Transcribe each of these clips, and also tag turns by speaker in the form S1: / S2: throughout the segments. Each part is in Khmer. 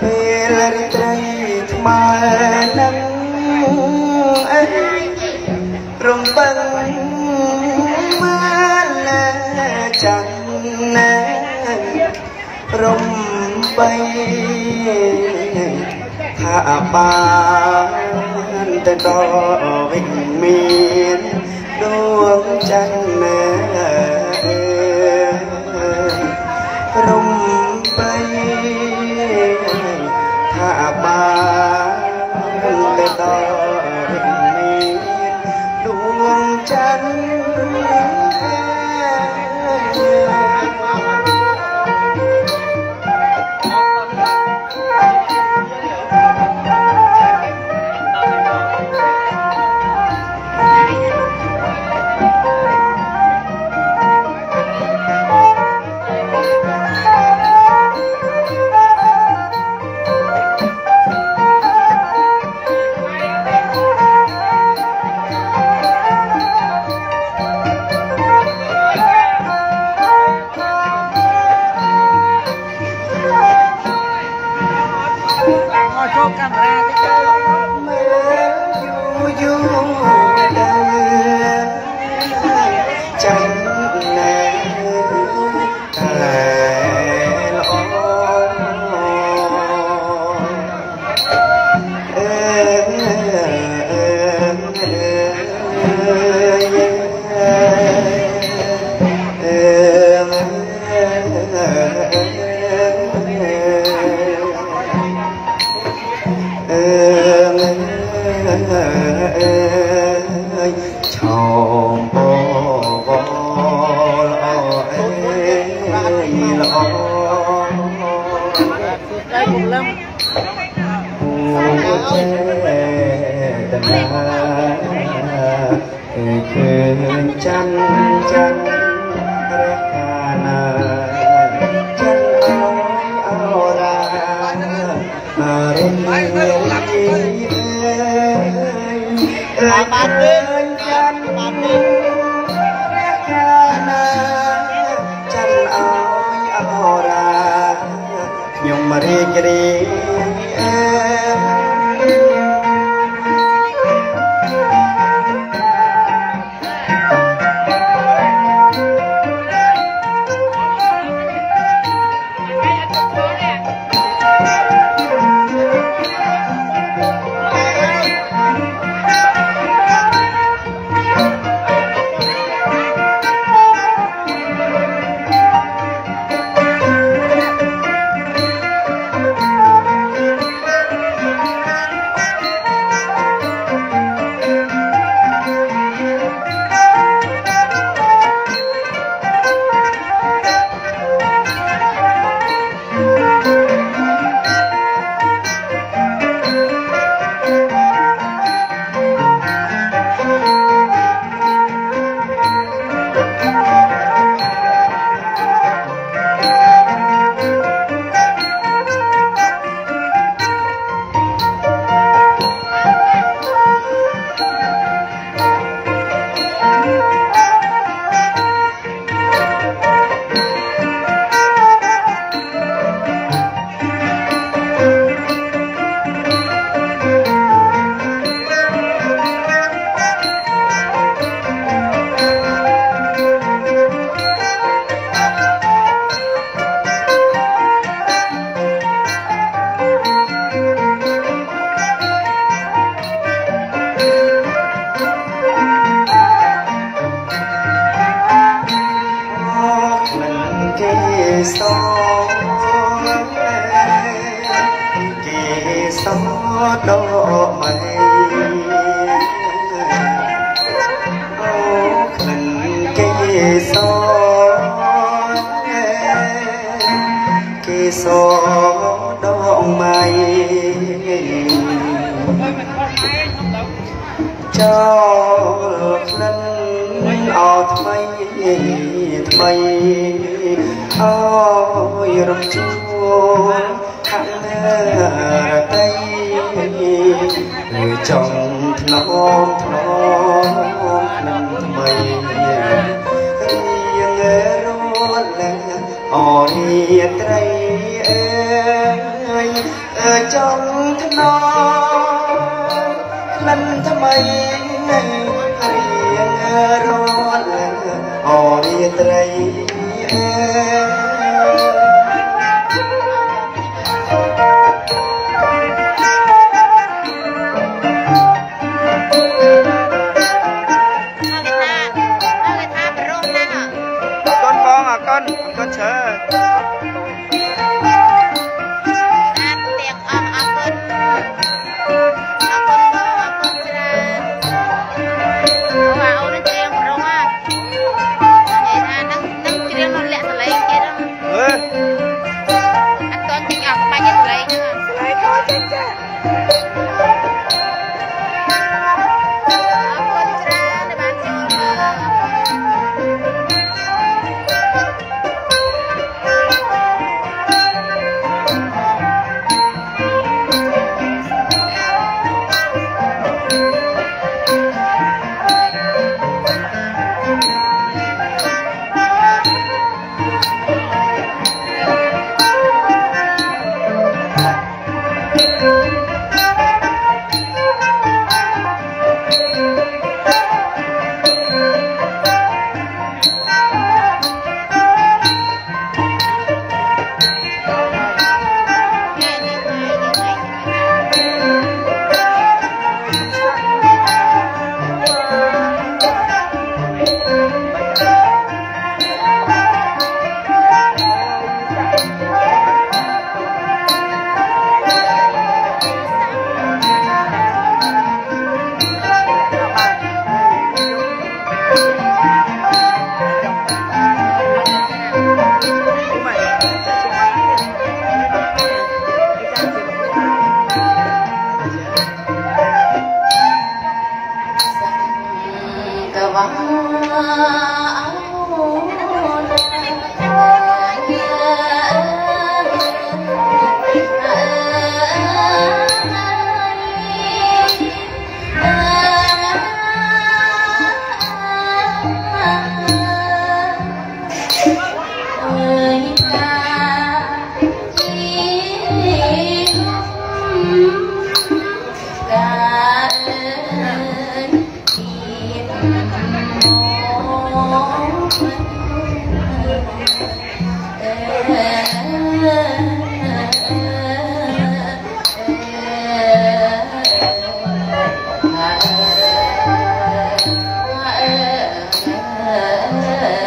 S1: ពេលរីត្រីថ្មើនឹងអីរំពឹងមានចាំណែរំបីថាបានទៅដល់វិញ Oh, cầm ra cái chơi រឿងច័ន្ទច័ន្ទរះកាណាច័ន្ទអរ៉ាណារិមៃអើយបានទេបានទេរះកាណាច័ន្ទអរ៉ាខ្ញុំរីករាយ
S2: គេសដងមៃចោលក្លិន
S3: អោថ្មីថ្មីអើយរំជួលខាងលើរតីចង់ធ្នមធ្នមក្លិនថ្មីរៀងរត់ឡើងអូនាត្រីអើយ ចង់ធ្នមក្លិ
S2: នថ្មីរៀងរ
S3: ត់ឡើងអូនាត្រី Allah.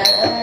S3: Yeah.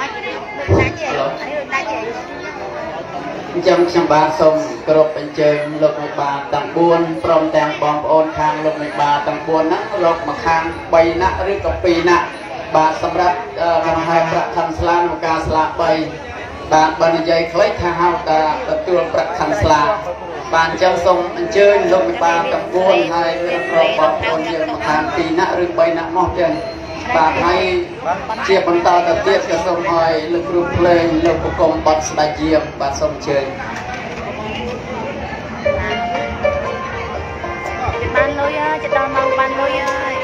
S3: អានេះដូចដាច់ទេ
S1: អញ្ចឹងខ្ញុំបាទសូមគោរពអញ្ជើញលោកមេបាទាំង4ព្រមទាំងបងប្អូនខាងលោកមេបាទាំង4ហ្នឹងរកមកខាង3នាក់ឬក៏2នាក់បាទសម្រាប់អឺមហាប្រាក់ខណ្ឌស្លាមកការស្លា3បាទបើនិយាយខ្លីថាហៅថាទទួលប្រាក់ខណ្ឌស្លាបាទអញ្ចឹងសូមអញ្ជើញលោកមេបាទាំង4ហើយក្រុមបងប្អូនយើងមកខាង2នាក់ឬ3នាក់មកចឹង បាទហើយជាបន្តទៅទៀតក៏សូមឲ្យលោកគ្រូភ្លេងលោកប្រគំបទស្ដេចយាមបាទសូមអញ្ជើញ
S3: ចិត្តបានលុយហើយចិត្តដល់មកបានលុយហើយ